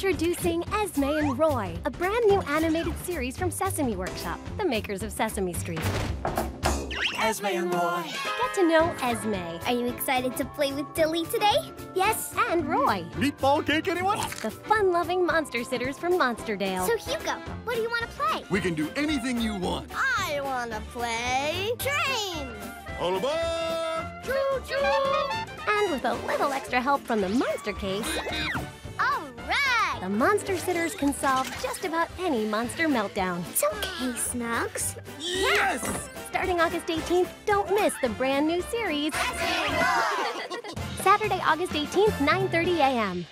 here to watch. Introducing Esme and Roy, a brand new animated series from Sesame Workshop, the makers of Sesame Street. Esme and Roy. Get to know Esme. Are you excited to play with Dilly today? Yes, and Roy, Meatball cake, anyone? the fun-loving monster sitters from Monsterdale. So, Hugo, what do you want to play? We can do anything you want. I want to play trains. All aboard! Choo choo. and with a little extra help from the Monster Case, All right. The Monster Sitters can solve just about any monster meltdown. It's okay, Snugs. Yes! Starting August 18th, don't miss the brand new series. Saturday, August 18th, 9:30 a.m.